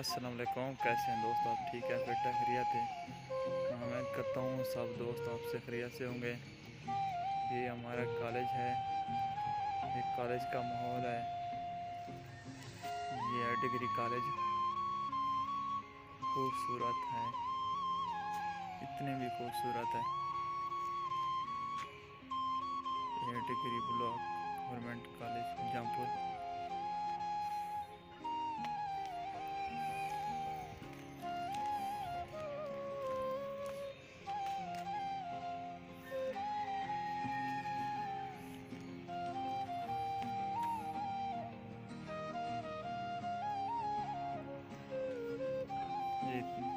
अस्सलाम वालेकुम, कैसे हैं दोस्त आप? ठीक है फिट है खरीत है। मैं करता हूँ, सब दोस्त आपसे खरीत से होंगे। ये हमारा कॉलेज है ये कॉलेज का माहौल है। ये है डिग्री कॉलेज। खूबसूरत है। इतने भी खूबसूरत है। ये degree block government college, Jampur. J3